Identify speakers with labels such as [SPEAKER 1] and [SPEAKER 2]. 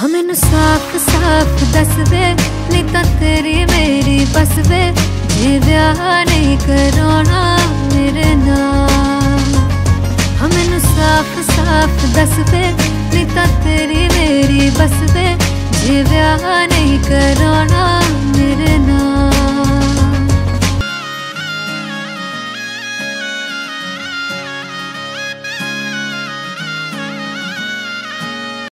[SPEAKER 1] ਹਾਂ, ਮੈਨੂੰ ਸਾਫ਼ ਸਾਫ਼ ਦੱਸ ਨੀ ਨਹੀਂ ਤਾਂ ਤੇਰੀ ਮੇਰੀ ਬਸ ਜੇ ਵਿਆਹ ਨਹੀਂ ਕਰਾਉਣਾ ਮੇਰੇ ਨਾਲ। ਹਾਂ, ਮੈਨੂੰ ਸਾਫ਼ ਸਾਫ਼ ਦੱਸ ਦੇ ਤਾਂ ਤੇਰੀ ਮੇਰੀ ਬਸ ਜੇ ਵਿਆਹ ਨਹੀਂ